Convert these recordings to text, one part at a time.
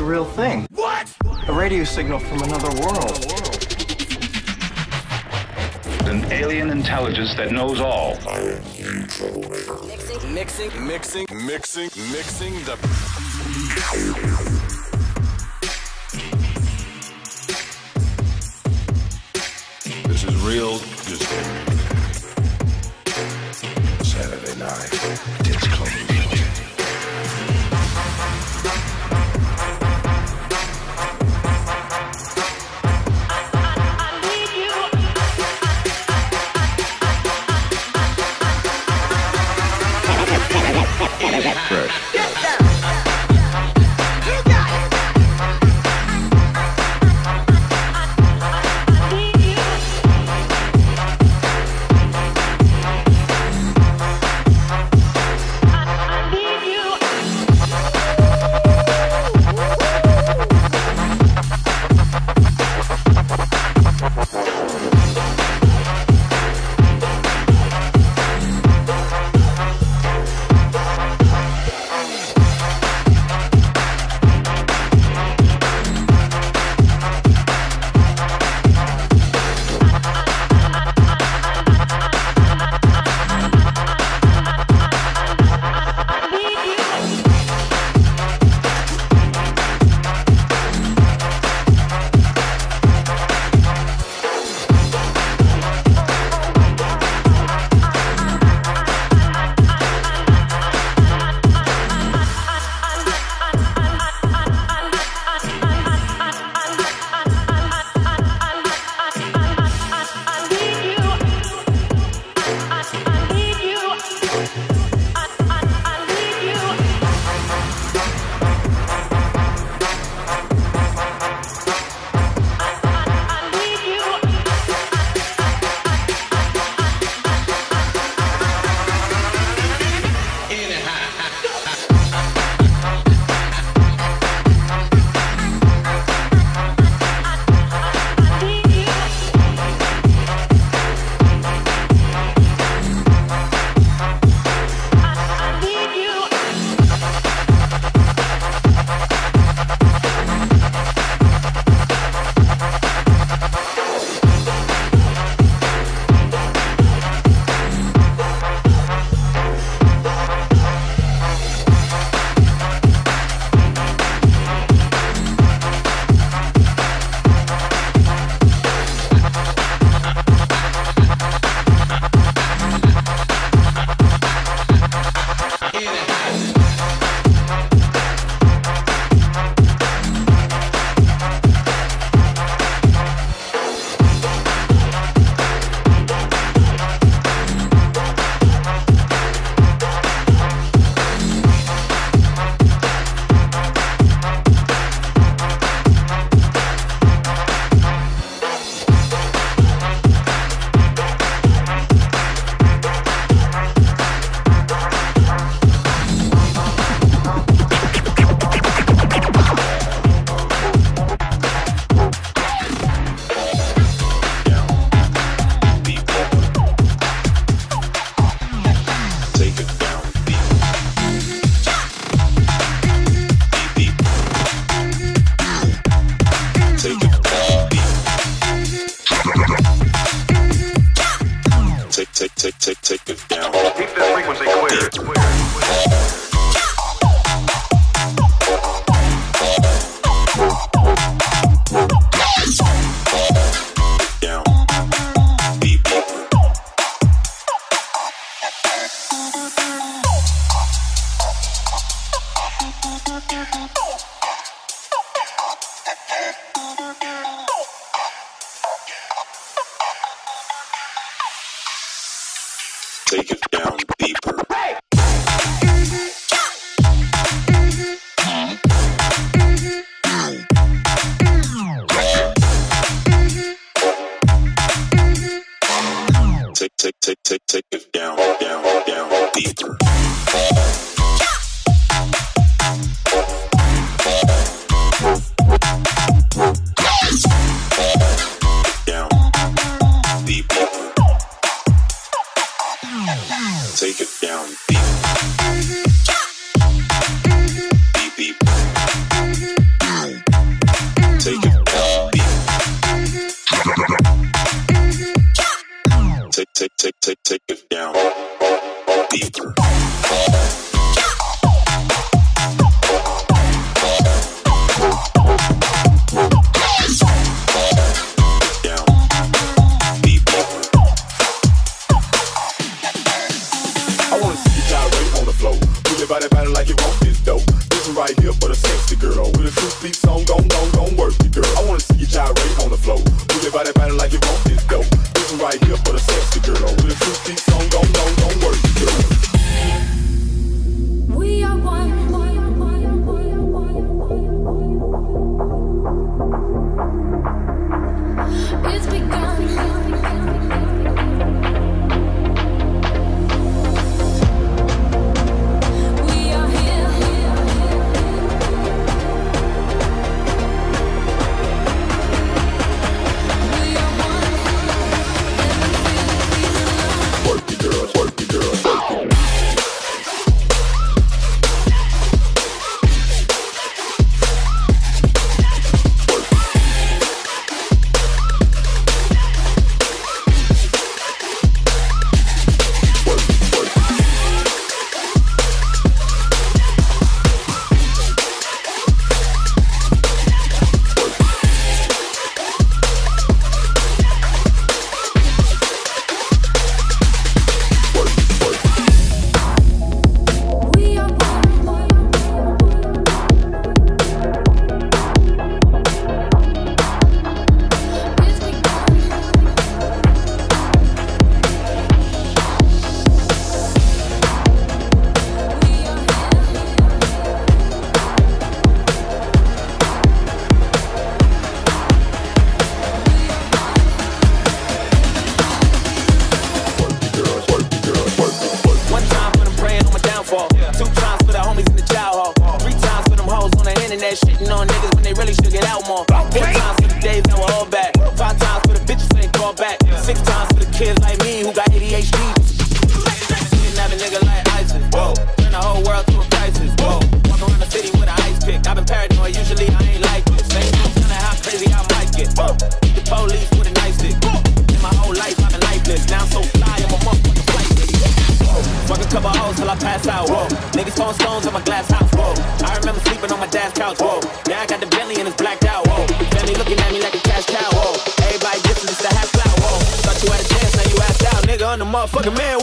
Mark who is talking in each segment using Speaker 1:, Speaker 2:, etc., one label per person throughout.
Speaker 1: a real thing.
Speaker 2: What?
Speaker 1: A radio signal from another world.
Speaker 3: An alien intelligence that knows all.
Speaker 2: Mixing, mixing, mixing, mixing, mixing the. This is real music. Saturday night,
Speaker 4: take, take, it
Speaker 5: motherfucking man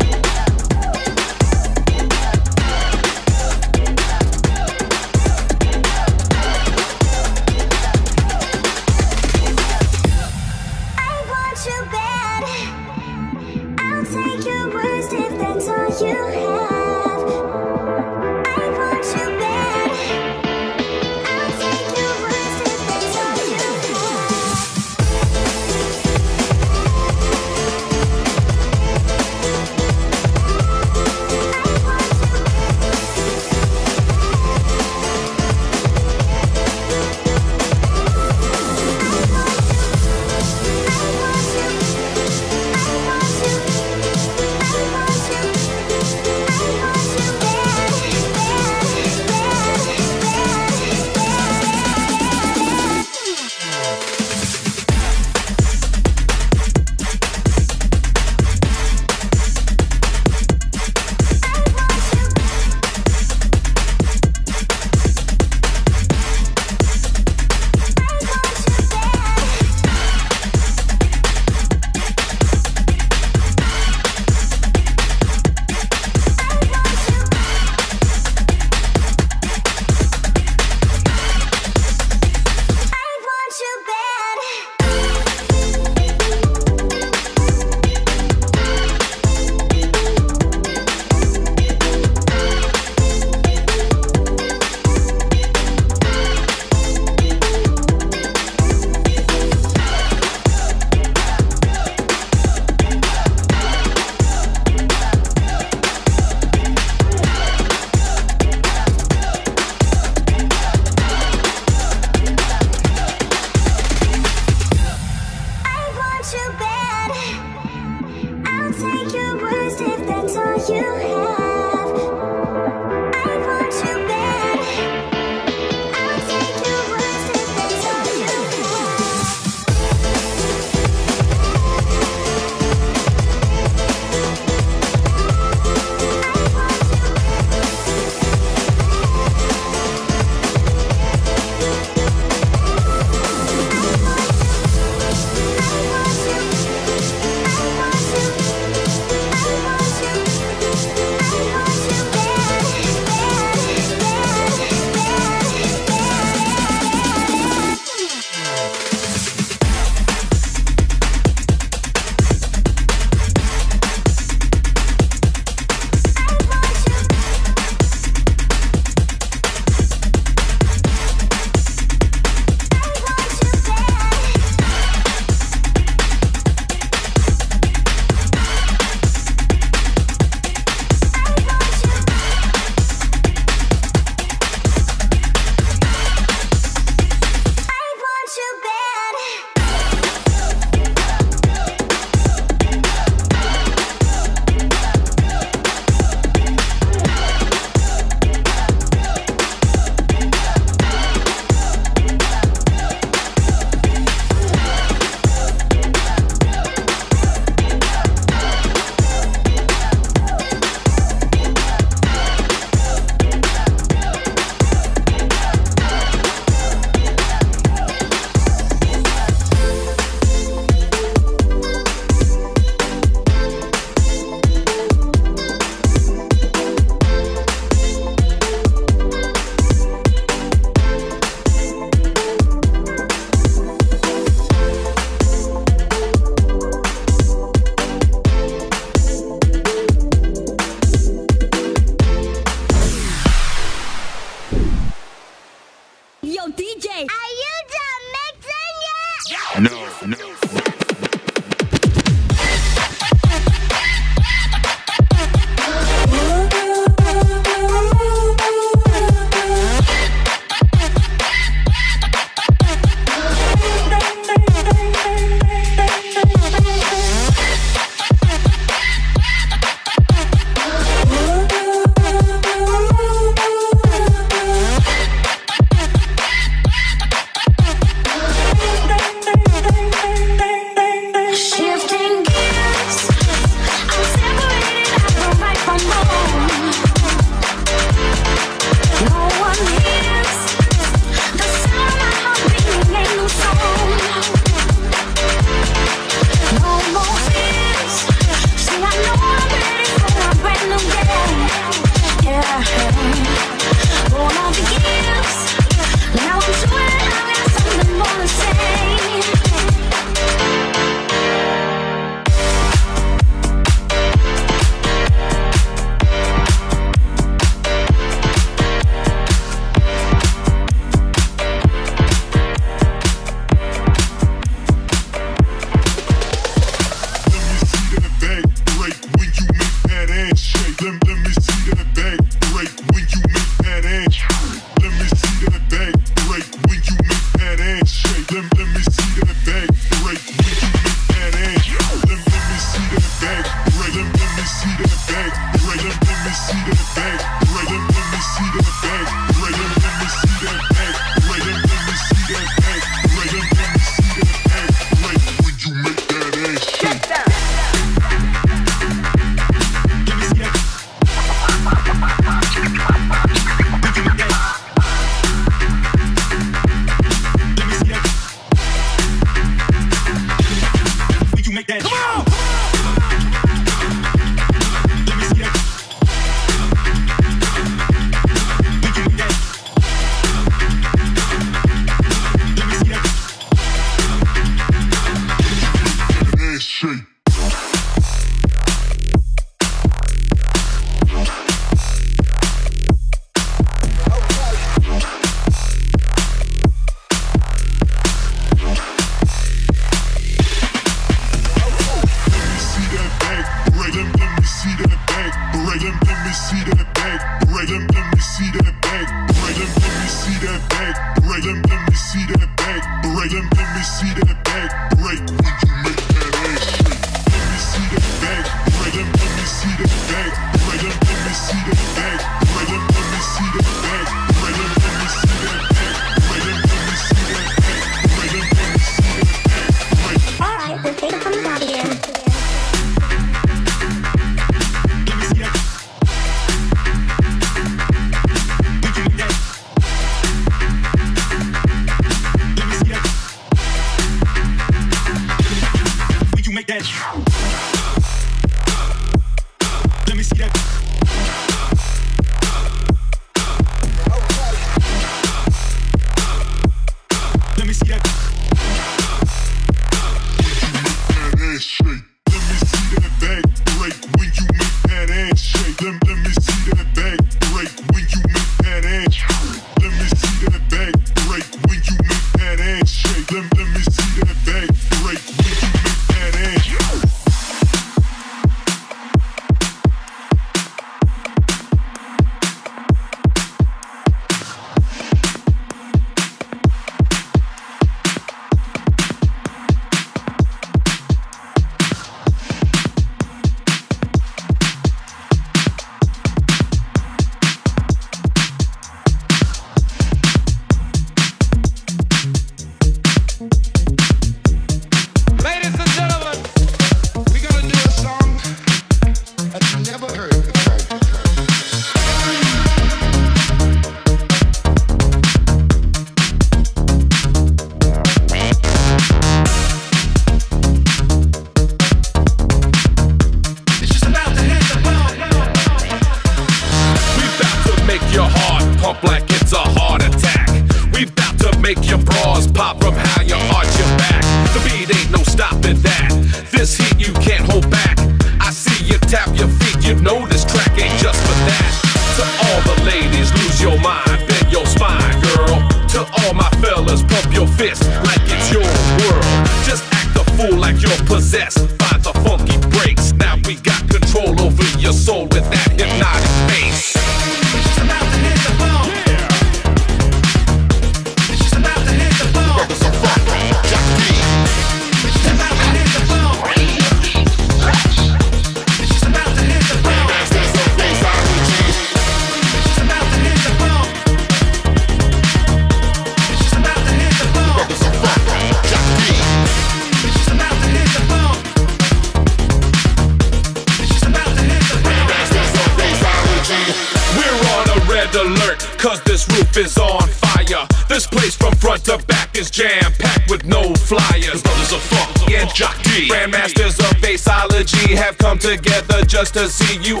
Speaker 5: just to see you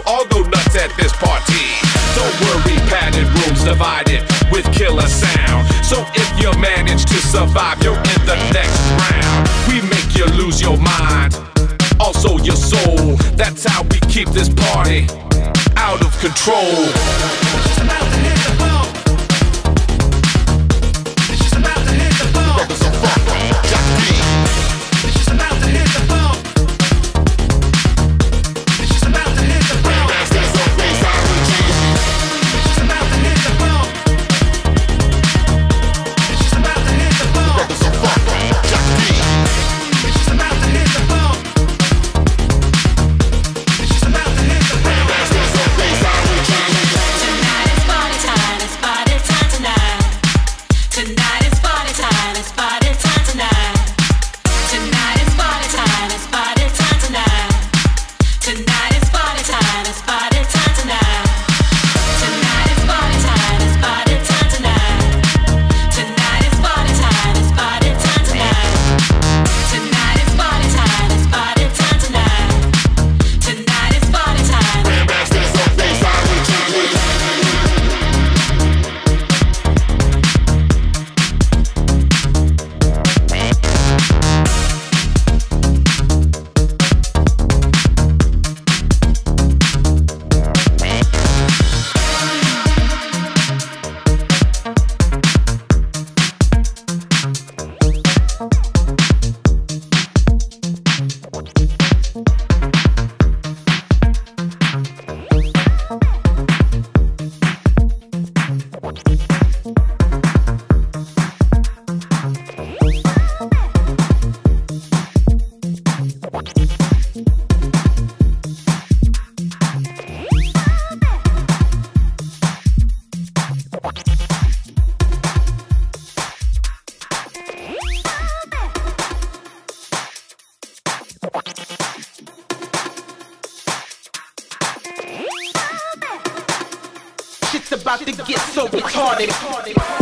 Speaker 6: about to get so retarded.